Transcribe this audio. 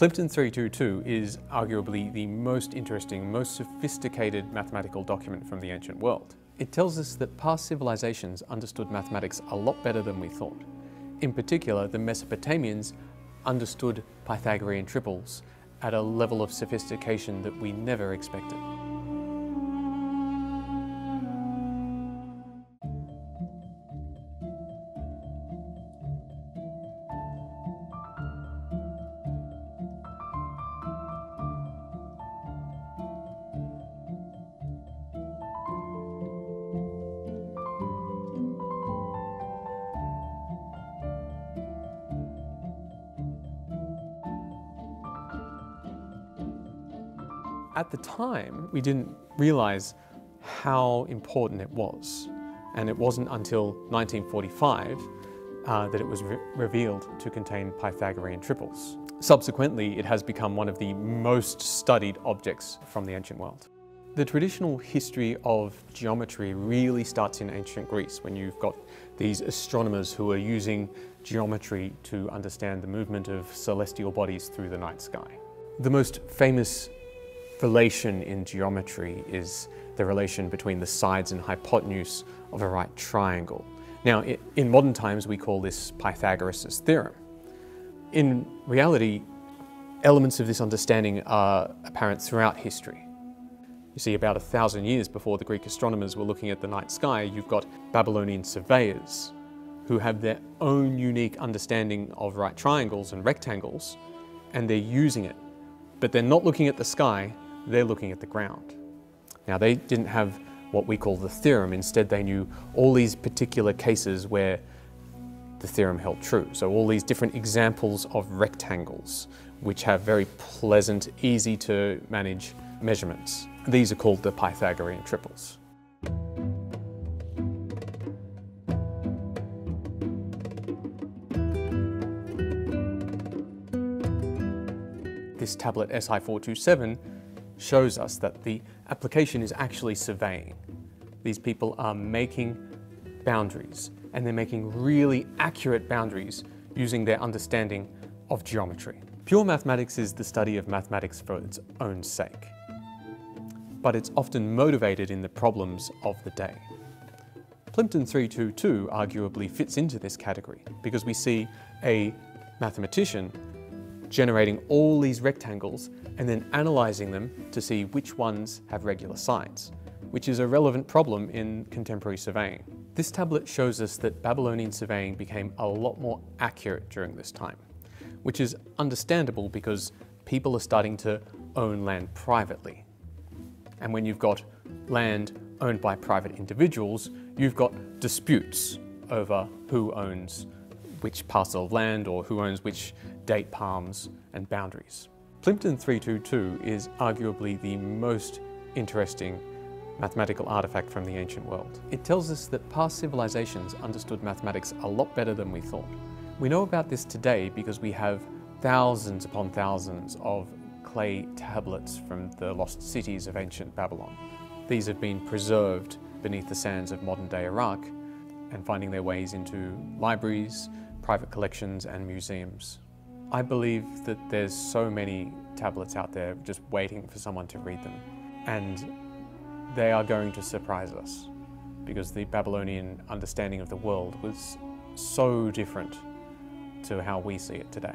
Plimpton 322 is arguably the most interesting, most sophisticated mathematical document from the ancient world. It tells us that past civilizations understood mathematics a lot better than we thought. In particular, the Mesopotamians understood Pythagorean triples at a level of sophistication that we never expected. At the time, we didn't realize how important it was. And it wasn't until 1945 uh, that it was re revealed to contain Pythagorean triples. Subsequently, it has become one of the most studied objects from the ancient world. The traditional history of geometry really starts in ancient Greece when you've got these astronomers who are using geometry to understand the movement of celestial bodies through the night sky. The most famous relation in geometry is the relation between the sides and hypotenuse of a right triangle. Now, in modern times, we call this Pythagoras' theorem. In reality, elements of this understanding are apparent throughout history. You see, about a thousand years before the Greek astronomers were looking at the night sky, you've got Babylonian surveyors who have their own unique understanding of right triangles and rectangles, and they're using it. But they're not looking at the sky, they're looking at the ground. Now, they didn't have what we call the theorem. Instead, they knew all these particular cases where the theorem held true. So all these different examples of rectangles, which have very pleasant, easy to manage measurements. These are called the Pythagorean triples. This tablet SI427 shows us that the application is actually surveying. These people are making boundaries, and they're making really accurate boundaries using their understanding of geometry. Pure mathematics is the study of mathematics for its own sake, but it's often motivated in the problems of the day. Plimpton 322 arguably fits into this category because we see a mathematician generating all these rectangles and then analysing them to see which ones have regular sides, which is a relevant problem in contemporary surveying. This tablet shows us that Babylonian surveying became a lot more accurate during this time, which is understandable because people are starting to own land privately. And when you've got land owned by private individuals, you've got disputes over who owns which parcel of land or who owns which date palms and boundaries. Plimpton 322 is arguably the most interesting mathematical artifact from the ancient world. It tells us that past civilizations understood mathematics a lot better than we thought. We know about this today because we have thousands upon thousands of clay tablets from the lost cities of ancient Babylon. These have been preserved beneath the sands of modern-day Iraq and finding their ways into libraries, private collections and museums. I believe that there's so many tablets out there just waiting for someone to read them. And they are going to surprise us because the Babylonian understanding of the world was so different to how we see it today.